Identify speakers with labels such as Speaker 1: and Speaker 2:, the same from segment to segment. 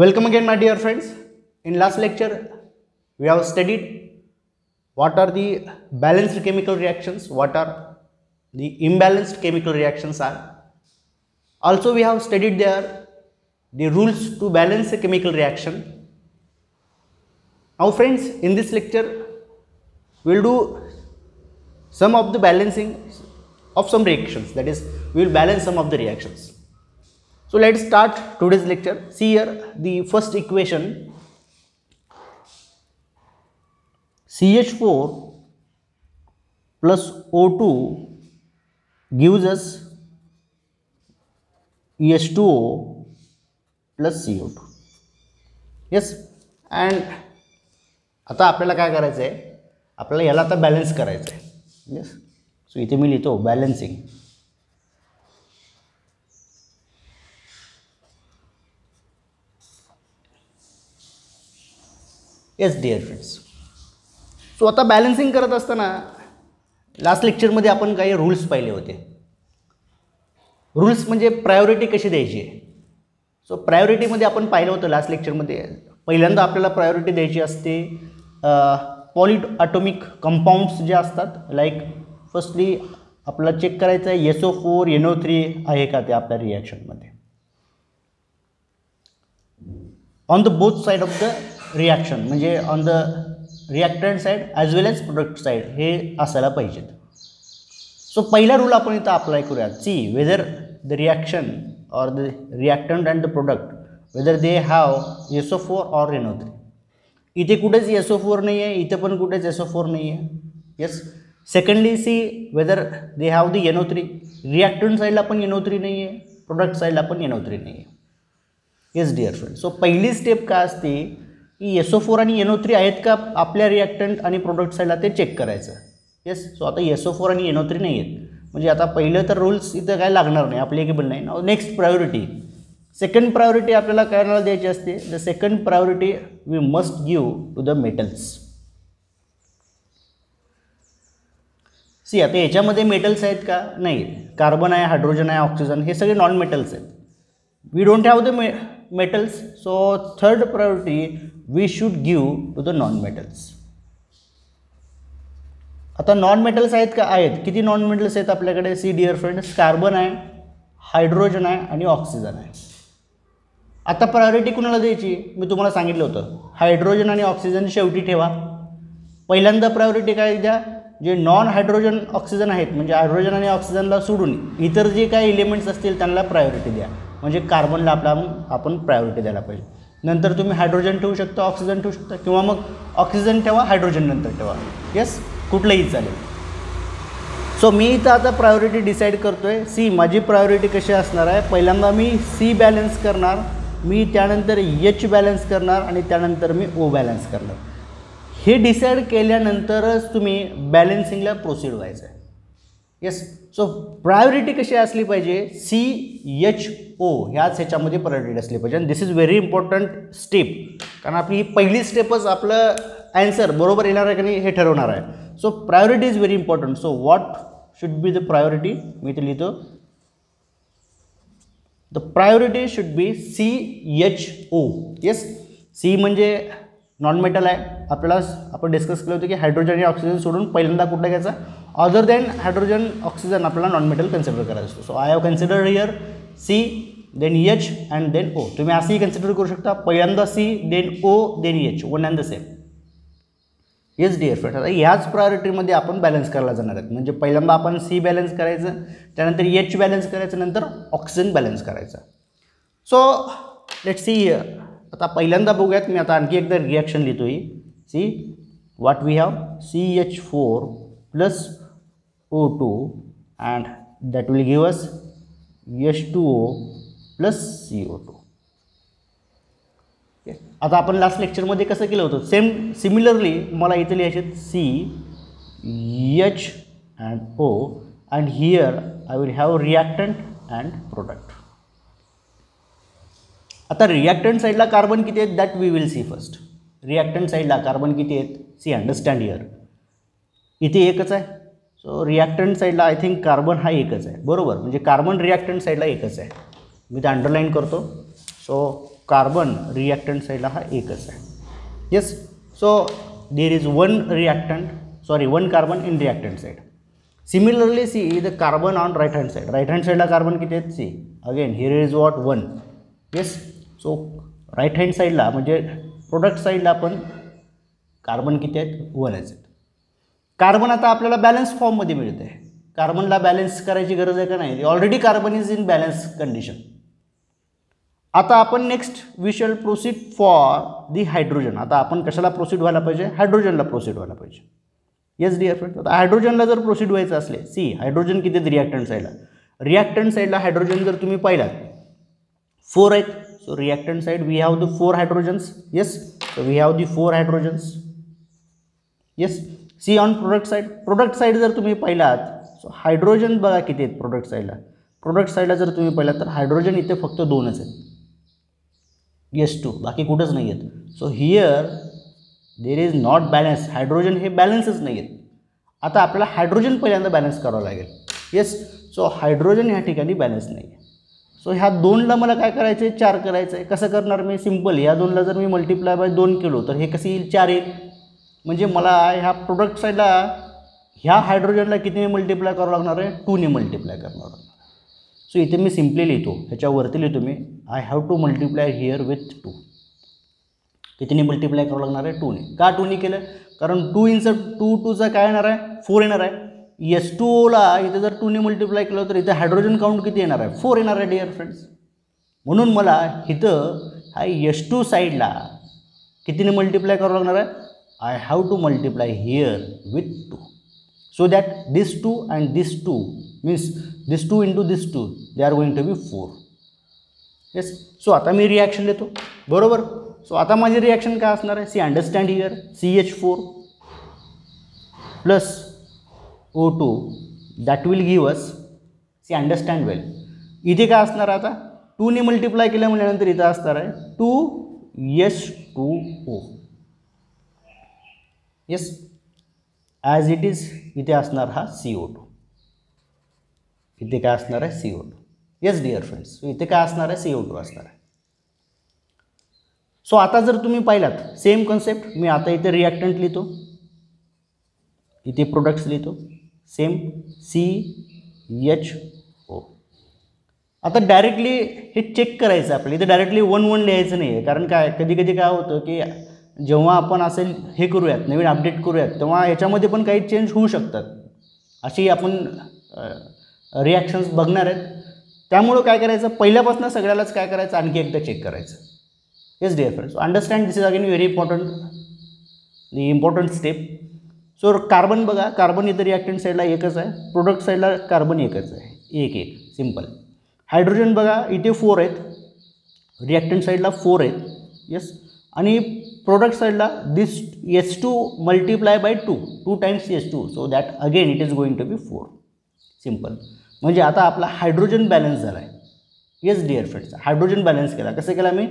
Speaker 1: Welcome again, my dear friends. In last lecture, we have studied what are the balanced chemical reactions, what are the imbalanced chemical reactions are. Also, we have studied there the rules to balance a chemical reaction. Now, friends, in this lecture, we will do some of the balancing of some reactions. That is, we will balance some of the reactions. So let's start today's lecture. See here the first equation CH4 plus O2 gives us H2O plus CO2. Yes and आता आपल्याला काय करायचं आहे आपल्याला याला आता balance करायचं आहे येस सो इथे मी लिहितो balancing yes dear friends so आता बॅलन्सिंग करत असताना लास्ट लेक्चरमध्ये आपण काही रूल्स पाहिले होते. रूल्स म्हणजे प्रायोरिटी कशी द्यायची? आहे सो प्रायोरिटीमध्ये आपण पाहिलं होतं लास्ट लेक्चरमध्ये पहिल्यांदा आपल्याला प्रायोरिटी द्यायची असते पॉलिट ॲटॉमिक कंपाऊंड्स जे असतात लाईक फर्स्टली आपल्याला चेक करायचं आहे एसओ फोर एनओ थ्री आहे का ते आपल्या रिॲक्शनमध्ये on the both side of the reaction म्हणजे on the reactant side as well as product side हे असायला पाहिजेत. सो पहिला रूल आपण इथं अप्लाय करूयात see whether the reaction or the reactant and the product whether they have SO four or Reno three इथे कुठेच एसओ फोर नाही आहे इथे पण कुठेच एसओ फोर नाही आहे yes secondly see whether they have the NO three reactant साईडला पण येनो थ्री नाही आहे प्रोडक्ट साईडला पण एनओ थ्री नाही आहे येस डिअर फ्रेंड सो पहिली स्टेप काय असते? की एसओ फोर आणि एनओ थ्री आहेत का आपल्या रिॲक्टंट आणि प्रोडक्ट साईडला ते चेक करायचं. येस सो आता एसओ फोर आणि एनओ थ्री नाही आहेत. म्हणजे आता पहिलं तर रूल्स इथं काय लागणार नाही अप्लिकेबल नाही. नेक्स्ट प्रायोरिटी सेकंड प्रायोरिटी आपल्याला करायला द्यायची असते? The second priority we must give to the metals see आता याच्यामध्ये मेटल्स आहेत का? नाही. कार्बन आहे हायड्रोजन आहे ऑक्सिजन हे सगळे नॉन मेटल्स आहेत. We don't have the me metals so third priority we should give to the non metals आता नॉन मेटल्स आहेत का? आहेत. किती नॉन मेटल्स आहेत आपल्याकडे? सी डिअर फ्रेंड्स कार्बन आहे हायड्रोजन आहे आणि ऑक्सिजन आहे. आता प्रायोरिटी कुणाला द्यायची? मी तुम्हाला सांगितलं होतं. हायड्रोजन आणि ऑक्सिजन शेवटी ठेवा. पहिल्यांदा प्रायोरिटी काय द्या? जे नॉन हायड्रोजन ऑक्सिजन आहेत म्हणजे हायड्रोजन आणि ऑक्सिजनला सोडून इतर जे काही एलिमेंट्स असतील त्यांना प्रायोरिटी द्या. म्हणजे कार्बनला आपला आपण प्रायोरिटी द्यायला पाहिजे. नंतर तुम्ही हायड्रोजन ठेवू शकता ऑक्सिजन ठेवू शकता किंवा मग ऑक्सिजन ठेवा हायड्रोजन नंतर ठेवा. येस कुठलंही चालेल. सो मी इथं आता प्रायोरिटी डिसाईड करतो आहे सी माझी प्रायोरिटी कशी असणार आहे? पहिल्यांदा मी सी बॅलन्स करणार मी त्यानंतर एच बॅलन्स करणार आणि त्यानंतर मी ओ बॅलन्स करणार. हे डिसाईड केल्यानंतरच तुम्ही बॅलन्सिंगला प्रोसीड व्हायचं आहे. येस सो प्रायोरिटी कशी असली पाहिजे? सी एच ओ ह्याच ह्याच्यामध्ये प्रायोरिटी असली पाहिजे. आणि this is very important step कारण आपली ही पहिली स्टेपच आपलं ॲन्सर बरोबर येणार आहे का नाही हे ठरवणार आहे. So priority is very important so what should be the priority मी ते लिहितो. The priority should be C H O yes C म्हणजे नॉन मेटल आहे. आपल्याला आपण डिस्कस केलं होतं की हायड्रोजन आणि ऑक्सिजन सोडून पहिल्यांदा कुठलं घ्यायचा? अदर दॅन हायड्रोजन ऑक्सिजन आपल्याला नॉन मेटल कन्सिडर करायचं असतो. So I have consider here C then H and then O तुम्ही असंही कन्सिडर करू शकता. पहिल्यांदा C then O then H one and the same yes dear friend आता ह्याच प्रायोरिटीमध्ये आपण बॅलन्स करायला जाणार आहेत. म्हणजे पहिल्यांदा आपण सी बॅलन्स करायचं त्यानंतर एच बॅलन्स करायचं नंतर ऑक्सिजन बॅलन्स करायचं. सो लेट सी आता पहिल्यांदा बघूयात मी आता आणखी एकदा रिॲक्शन लिहितो ही C what we have C H four plus O two and that will give us H two O plus C O two आता आपण लास्ट लेक्चरमध्ये कसं केलं होतं? सेम सिमिलरली मला इथे लिहायचे C H and O and here I will have reactant and product आता रिॲक्टंट साईडला कार्बन किती आहेत? That we will see first reactant साईडला कार्बन किती आहेत? सी अंडरस्टँड हिअर इथे एकच आहे. सो रिॲक्टंट साईडला आय थिंक कार्बन हा एकच आहे. बरोबर? म्हणजे कार्बन रिॲक्टंट साईडला एकच आहे. मी ते अंडरलाईन करतो. सो कार्बन रिॲक्टंट साईडला हा एकच आहे. Yes so there is one reactant sorry one carbon in reactant side similarly see the carbon on right hand side right hand साईडला कार्बन किती आहेत? See again here is what one yes so right hand साईडला म्हणजे product साईडला आपण carbon किती आहेत? वनच आहेत. कार्बन आता आपल्याला बॅलन्स फॉर्ममध्ये मिळत आहे कार्बनला बॅलन्स करायची गरज आहे का नाही? Already carbon is in balance condition आता आपण next we shall proceed for the hydrogen आता आपण कशाला प्रोसीड व्हायला पाहिजे? हायड्रोजनला प्रोसीड व्हायला पाहिजे. येस डिअर फ्रेंड आता हायड्रोजनला जर प्रोसीड व्हायचं असले सी हायड्रोजन किती आहेत? रिॲक्टंट साईडला रिॲक्टंट साईडला हायड्रोजन जर तुम्ही पाहिलात फोर आहेत. So reactant side we have the four hydrogens yes So we have the four hydrogens yes see on product side product side जर तुम्ही पाहिलात सो हायड्रोजन बघा किती आहेत प्रोडक्ट साईडला प्रोडक्ट साईडला जर तुम्ही पाहिलात तर हायड्रोजन इथे फक्त दोनच आहेत. येस टू बाकी कुठंच नाही आहेत. So here there is not balance hydrogen हे बॅलन्सच नाही आहेत. आता आपल्याला हायड्रोजन पहिल्यांदा बॅलन्स करावं लागेल. येस सो हायड्रोजन ह्या ठिकाणी बॅलन्स नाही आहे. सो ह्या दोनला मला काय करायचं आहे चार करायचं आहे कसं करणार मी? सिंपल ह्या दोनला जर मी मल्टिप्लाय बाय दोन केलो तर हे कसं येईल? चार येईल. म्हणजे मला ह्या प्रोडक्ट साईडला ह्या हायड्रोजनला कितीने मल्टिप्लाय करावं लागणार आहे? टूने मल्टिप्लाय करावं सो इथे मी सिम्पली लिहितो. ह्याच्यावरती लिहितो मी I have to multiply here with two कितीने multiply करावं लागणार आहे? टूने का टूने केलं? कारण टू इंचं टू टूचा काय येणार आहे? फोर येणार आहे. एस टू ओला इथे जर टूने मल्टिप्लाय केलं तर इथं हायड्रोजन काउंट किती येणार आहे? फोर येणार आहे डिअर फ्रेंड्स म्हणून मला इथं हा एस टू साईडला कितीने मल्टिप्लाय करावं लागणार आहे? I have to multiply here with two so that this two and this two means this two into this two they are going to be four yes so आता मी reaction देतो. बरोबर? So आता माझी reaction काय असणार आहे? See understand here C H four plus O two that will give us see understand well इथे काय असणार आहे आता? टूने मल्टिप्लाय केल्या म्हणल्यानंतर इथं असणार आहे two S two O yes as it is इथे असणार हा सी ओ टू इथे काय असणार आहे? C O two yes dear friends so इथे काय असणार आहे? सी ओ टू असणार आहे. सो आता जर तुम्ही पाहिलात सेम कन्सेप्ट मी आता इथे रिॲक्टंट लिहितो. इथे प्रोडक्ट्स लिहितो. Same C H O. आता डायरेक्टली हे चेक करायचं आपलं इथं डायरेक्टली वन वन लिहायचं नाही आहे कारण काय? कधी कधी काय होतं की जेव्हा आपण असेल हे करूयात नवीन अपडेट करूयात तेव्हा याच्यामध्ये पण काही चेंज होऊ शकतात. अशी आपण रिॲक्शन्स बघणार आहेत. त्यामुळं काय करायचं? पहिल्यापासून सगळ्यालाच काय करायचं? आणखी एकदा चेक करायचं. Yes dear friends understand this is again very important the important step so carbon बघा कार्बन इथं रिॲक्टंट साईडला एकच आहे. प्रोडक्ट साईडला कार्बन एकच आहे. एक एक. सिंपल हायड्रोजन बघा इथे फोर आहेत. रिॲक्टंट साईडला फोर आहेत. येस आणि प्रोडक्ट साईडला this S two multiply by two two times S two so that again it is going to be four simple म्हणजे आता आपला हायड्रोजन बॅलन्स झाला आहे yes dear friends hydrogen balance केला. कसं केला मी?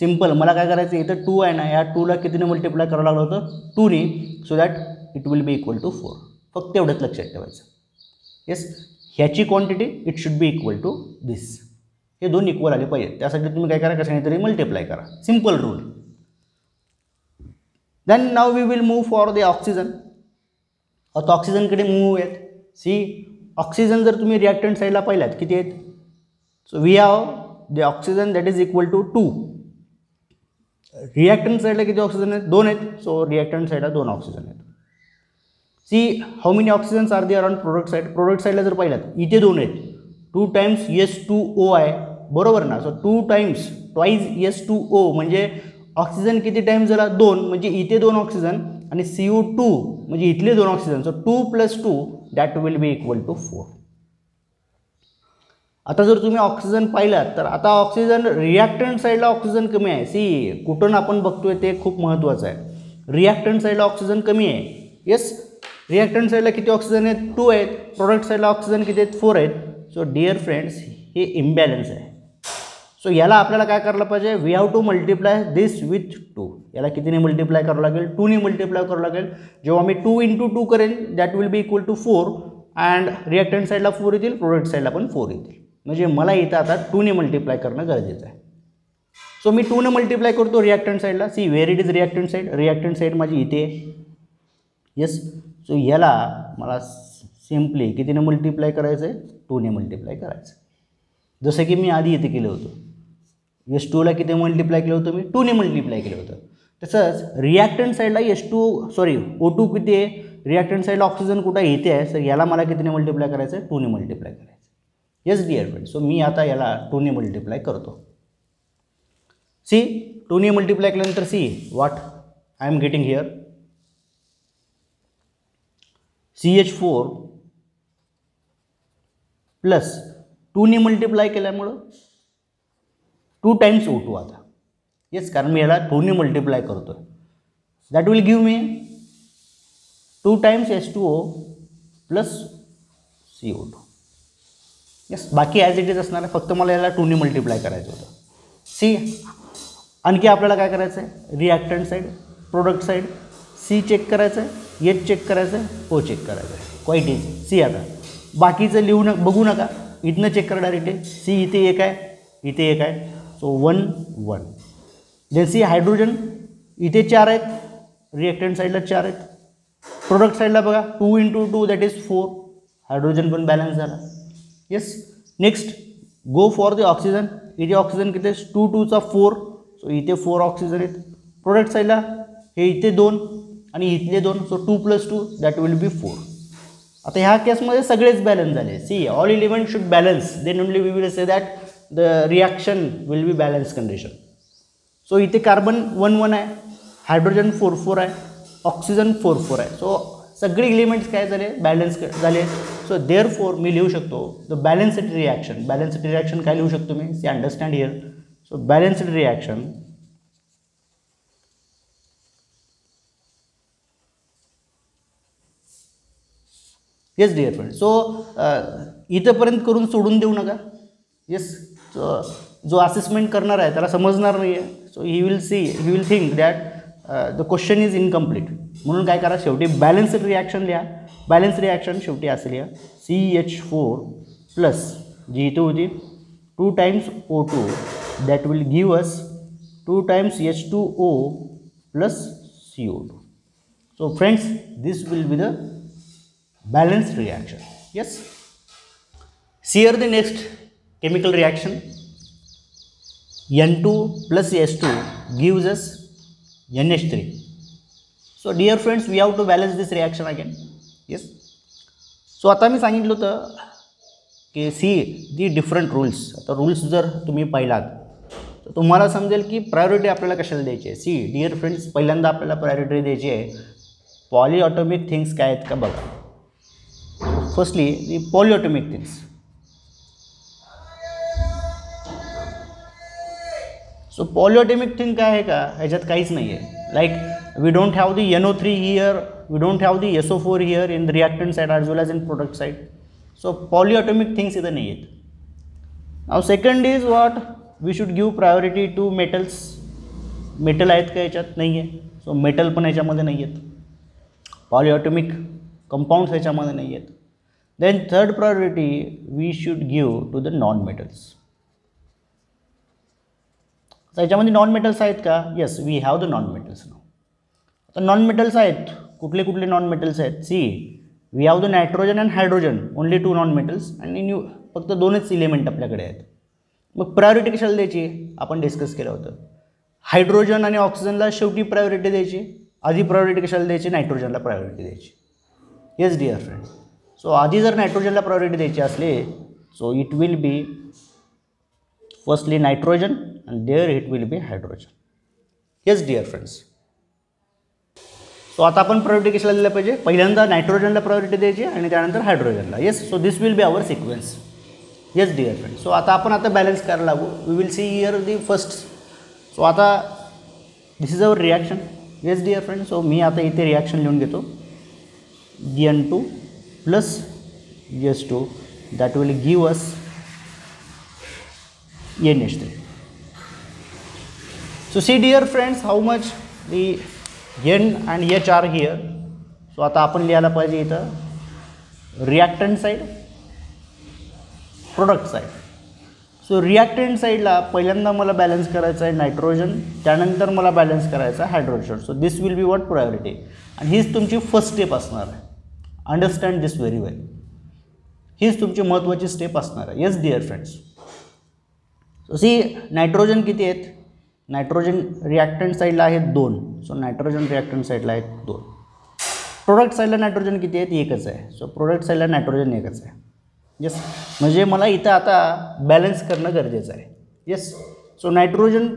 Speaker 1: सिंपल मला काय करायचं? इथं टू आहे. ना या टूला कितीने मल्टिप्लाय करावं लागलं होतं? टूने so that it will be equal to four फक्त एवढंच लक्षात ठेवायचं. येस ह्याची quantity it should be equal to this हे दोन इक्वल आले पाहिजे त्यासाठी तुम्ही काय करा कशाने तरी मल्टिप्लाय करा. Simple rule then now we will move for the oxygen आता ऑक्सिजनकडे मूव आहेत सी ऑक्सिजन जर तुम्ही रिॲक्टंट साईडला पाहिलात किती आहेत? So we have the oxygen that is equal to two reactant साईडला किती ऑक्सिजन आहेत? दोन आहेत. सो रिॲक्टंट साईडला दोन ऑक्सिजन आहेत. See how many oxygens are they around product side product साईडला जर पाहिलात इथे दोन आहेत. Two times yes two O आहे बरोबर ना? So two times twice yes two O म्हणजे ऑक्सिजन किती टाईम झाला दोन म्हणजे इथे दोन ऑक्सिजन आणि सी यू टू म्हणजे इथले दोन oxygen so two plus two that will be equal to four आता जर तुम्ही ऑक्सिजन पाहिलात तर आता ऑक्सिजन रिॲक्टंट साईडला ऑक्सिजन कमी आहे. सी कुठून आपण बघतोय ते खूप महत्त्वाचं आहे. रिॲक्टंट साईडला ऑक्सिजन कमी आहे. येस रिॲक्टंट साईडला किती ऑक्सिजन आहेत टू आहेत. प्रोडक्ट साईडला ऑक्सिजन किती आहेत? फोर आहेत. सो डिअर फ्रेंड्स हे इम्बॅलन्स आहे. सो याला आपल्याला काय करायला पाहिजे? We have to multiply this with two याला कितीने मल्टिप्लाय करावं लागेल? टूने मल्टिप्लाय करावं लागेल. जेव्हा मी टू इंटू टू करेन that will be equal to four and reactant साईडला फोर येतील प्रोडक्ट साईडला पण फोर येतील. म्हणजे मला इथं आता टूने मल्टिप्लाय करणं गरजेचं आहे. सो मी टूने मल्टिप्लाय करतो रिॲक्टंट साईडला see where it is reactant side reactant side माझी इथे आहे. येस सो याला मला सिम्पली कितीने मल्टिप्लाय करायचं आहे टूने मल्टिप्लाय करायचं जसं की मी आधी इथे केलं होतं. एस टूला किती मल्टिप्लाय केलं होतं मी? टूने मल्टिप्लाय केलं होतं. तसंच रिॲक्टंट साईडला S two sorry O two किती आहे? रिॲक्टंट साईडला ऑक्सिजन कुठं येते आहे. सर याला मला कितीने मल्टिप्लाय करायचं आहे टूने मल्टिप्लाय करायचं येस डिअर फ्रेंड सो मी आता याला टूने मल्टिप्लाय करतो. सी टूने मल्टिप्लाय केल्यानंतर see what I am getting here C H four plus टूने multiply केल्यामुळं टू टाईम्स ओ टू आता. येस कारण मी याला टूने मल्टिप्लाय करतो आहे that will give me two times S two O plus C O two yes बाकी as it is असणार आहे. फक्त मला याला टूने मल्टिप्लाय करायचं होतं. सी आणखी आपल्याला काय करायचं आहे reactant side product side see check करायचं आहे एच चेक करायचं आहे ओ चेक करायचं. आहे क्वाईट इझी सी आता. बाकीचं लिहू न बघू नका. इथनं चेक करा डायरेक्टली सी इथे एक आहे. इथे एक आहे. So one one then see hydrogen इथे चार आहेत. रिॲक्टंट साईडला चार आहेत. प्रोडक्ट साईडला बघा. Two into two that is four hydrogen पण बॅलन्स झाला. Yes next go for the oxygen इथे ऑक्सिजन किती? टू टूचा फोर सो इथे फोर ऑक्सिजन आहेत. प्रोडक्ट साईडला हे इथे दोन. आणि इथले दोन so two plus two that will be four आता ह्या केसमध्ये सगळेच बॅलन्स झाले. See all eleven should balance then only we will say that the reaction will be balance condition so इथे कार्बन वन वन आहे हायड्रोजन फोर फोर आहे oxygen four four आहे. So सगळे इलिमेंट्स काय झाले? बॅलन्स झाले. So there four मी लिहू शकतो the balanced reaction balanced reaction काय लिहू शकतो मी? See understand here so balanced reaction yes dear friend so इथंपर्यंत करून सोडून देऊ नका. येस जो असेसमेंट करणार आहे त्याला समजणार नाही आहे so he will see he will think that the question is incomplete म्हणून काय करा शेवटी बॅलन्स्ड रिॲक्शन लिहा. बॅलन्स रिॲक्शन शेवटी असेल लिहा. सी एच फोर प्लस जी इथं होती two times O two that will give us two times H two O plus C O two so friends this will be the balanced reaction yes see here the next chemical reaction n2 plus s2 N us three so dear friends we have to balance this reaction again yes so आता मी सांगितलं होतं की see the different rules आता rules जर तुम्ही पाहिलात तर तुम्हाला समजेल की प्रायोरिटी आपल्याला कशाला द्यायची आहे सी डिअर फ्रेंड्स पहिल्यांदा आपल्याला प्रायोरिटी द्यायची आहे पॉलीऑटोमिक थिंग्स काय आहेत का बघा firstly the polyatomic things. So polyatomic thing काय आहे का? ह्याच्यात काहीच नाही आहे like we don't have the N O three here we don't have the S O four here in the reactant side as well as in product side so polyatomic things इथं नाही आहेत now second is what we should give priority to metals metal आहेत का याच्यात? नाही आहे so metal पण याच्यामध्ये नाही आहेत पॉलिओटोमिक कंपाऊंड्स ह्याच्यामध्ये नाही आहेत then third priority we should give to the non metals तर याच्यामध्ये नॉन मेटल्स आहेत का? Yes we have the non metals now आता नॉन मेटल्स आहेत. कुठले कुठले नॉन मेटल्स आहेत? See we have the nitrogen and hydrogen only two non metals आणि न्यू फक्त दोनच इलिमेंट आपल्याकडे आहेत. मग प्रायोरिटी कशाला द्यायची? आपण डिस्कस केलं होतं. हायड्रोजन आणि ऑक्सिजनला शेवटी प्रायोरिटी द्यायची. आधी प्रायोरिटी कशाला द्यायची? नायट्रोजनला प्रायोरिटी द्यायची. येस डिअर फ्रेंड्स सो आधी जर नायट्रोजनला प्रायोरिटी द्यायची असली so it will be firstly nitrogen and there it will be hydrogen yes dear friends so आता आपण प्रायोरिटी कशाला दिलं पाहिजे? पहिल्यांदा नायट्रोजनला प्रायोरिटी द्यायची आणि त्यानंतर हायड्रोजनला yes so this will be our sequence yes dear friend so आता आपण आता बॅलन्स करायला लागू. We will see here the first so आता this is our reaction yes dear friend so मी आता इथे रिॲक्शन लिहून घेतो. D N two plus S two that will give us So see dear so see much friends how much H are and So are here so आता आपण लिहायला पाहिजे इथं reactant side product side so reactant साईडला पहिल्यांदा मला balance करायचं आहे नायट्रोजन त्यानंतर मला बॅलन्स करायचं आहे hydrogen so this will be what priority आणि हीच तुमची फर्स्ट स्टेप असणार आहे. अंडरस्टँड दिस व्हेरी वेल हीच तुमची महत्त्वाची स्टेप असणार आहे. Yes dear friends so see nitrogen किती आहेत? नायट्रोजन रिॲक्टंट साईडला आहेत दोन. सो नायट्रोजन रिॲक्टंट साईडला आहेत दोन. प्रोडक्ट साईडला नायट्रोजन किती आहेत? एकच आहे. सो प्रोडक्ट साईडला नायट्रोजन एकच आहे. येस म्हणजे मला इथं आता बॅलन्स करणं गरजेचं आहे. येस सो नायट्रोजन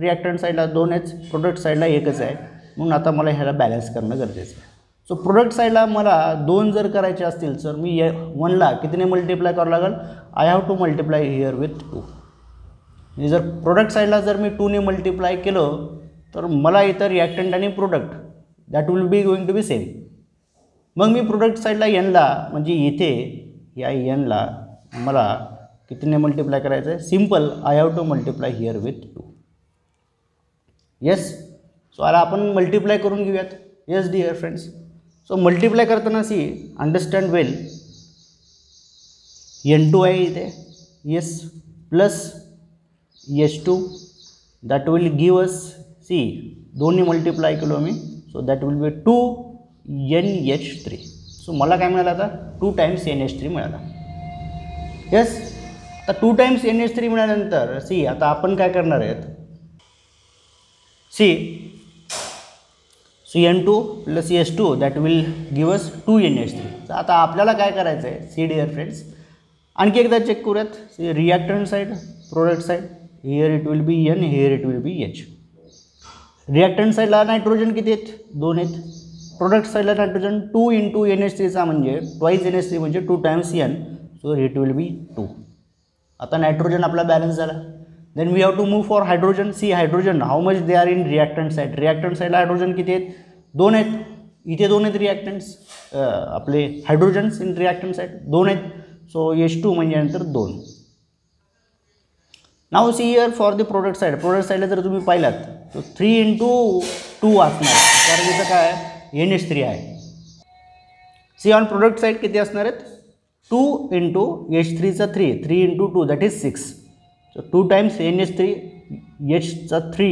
Speaker 1: रिॲक्टंट साईडला दोन आहेत. प्रोडक्ट साईडला एकच आहे. म्हणून आता मला ह्याला बॅलन्स करणं गरजेचं आहे. सो प्रोडक्ट साईडला मला दोन जर करायचे असतील तर मी ये वनला कितीने मल्टिप्लाय करावं लागेल? I have to multiply here with two म्हणजे जर प्रोडक्ट साईडला जर मी टूने मल्टिप्लाय केलं तर मला इतर रिॲक्टंट आणि product that will be going to be same मग मी प्रोडक्ट साईडला यनला म्हणजे इथे या यनला मला कितीने मल्टिप्लाय करायचं आहे simple I have to multiply here with two yes so आला आपण मल्टिप्लाय करून घेऊयात. Yes dear friends so multiply करताना see understand well N two आहे इथे. Yes plus H two that will give us see दोन्ही मल्टिप्लाय केलो मी so that will be two N H three so मला काय मिळालं आता? Two times N H three मिळाला. येस आता two times N H three मिळाल्यानंतर सी आता आपण काय करणार आहेत? See see N two plus S two that will give us two N H three तर आता आपल्याला काय करायचं आहे सी डिअर फ्रेंड्स आणखी एकदा चेक करूयात. See reactant side product side here it will be N here it will be H reactant साईडला नायट्रोजन किती आहेत? दोन आहेत. प्रोडक्ट साईडला nitrogen two into N H थ्रीचा म्हणजे ट्वाईस एन एच थ्री म्हणजे two times N so it will be two आता nitrogen आपला बॅलन्स झाला. Then we have to move for hydrogen see hydrogen how much they are in reactant side reactant साईडला hydrogen किती आहेत? दोन आहेत. इथे दोन आहेत रिॲक्टंट्स आपले हायड्रोजन्स इन रिॲक्टन्स आहेत. दोन आहेत. सो एच टू म्हणजे नंतर दोन now see here for the product side product साईडला जर तुम्ही पाहिलात तर थ्री इंटू टू असणार. कारण तिथं काय एन एच थ्री आहे. सी ऑन प्रोडक्ट साईड किती असणार आहेत? Two into H थ्रीचा three three into two that is six so two times N H three एचचा three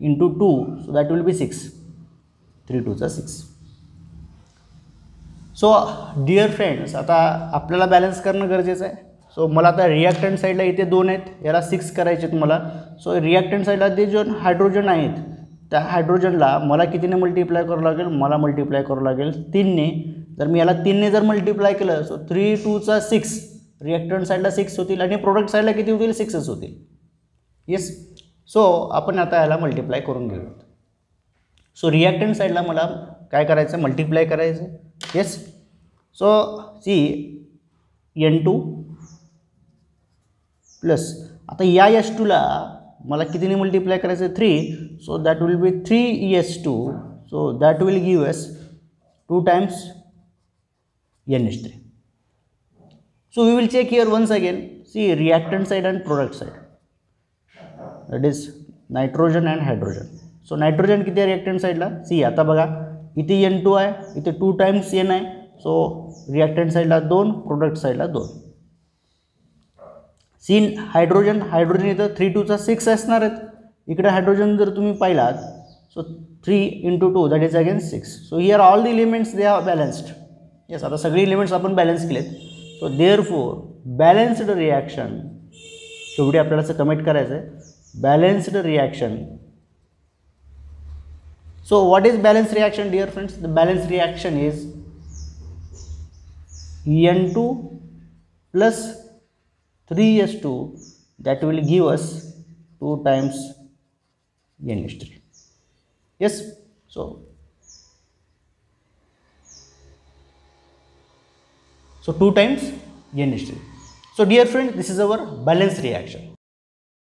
Speaker 1: into two so that will be six three टूचा six. So dear friends आता आपल्याला balance करणं गरजेचं आहे. So मला आता reactant साईडला इथे दोन आहेत. याला सिक्स करायचे आहेत मला. सो रिॲक्टंट साईडला ते जे हायड्रोजन आहेत त्या हायड्रोजनला मला कितीने मल्टिप्लाय करावं लागेल? मला मल्टिप्लाय करावं लागेल तीनने. जर मी याला तीनने जर मल्टिप्लाय केलं सो थ्री टूचा सिक्स रिॲक्टंट साईडला सिक्स होतील आणि प्रोडक्ट साईडला किती होतील? सिक्सच होतील. येस सो आपण आता याला मल्टिप्लाय करून घेऊयात. सो रिॲक्टंट साईडला मला काय करायचं मल्टिप्लाय करायचं yes so see N two plus आता या एस टूला मला कितीने मल्टिप्लाय करायचं three so that will be three S two so that will give S two times N H three so we will check here once again see reactant side and product side that is nitrogen and hydrogen so nitrogen किती आहे reactant साईडला C आता बघा इथे N two आहे इथे two times N आहे. So reactant साईडला दोन प्रोडक्ट साईडला दोन. सीन हायड्रोजन हायड्रोजन इथं थ्री टूचा सिक्स असणार आहेत. इकडे हायड्रोजन जर तुम्ही पाहिलात so three into two that is again six so here all the elements they are balanced yes आता सगळे इलिमेंट्स आपण बॅलन्स केलेत. So therefore balanced reaction शेवटी आपल्याला असं कमेंट करायचं आहे balanced reaction So what is balance reaction dear friends? The balance reaction is En2 plus 3S2 that will give us 2 times NH3. Yes, so so 2 times NH3. So dear friend, this is our balance reaction.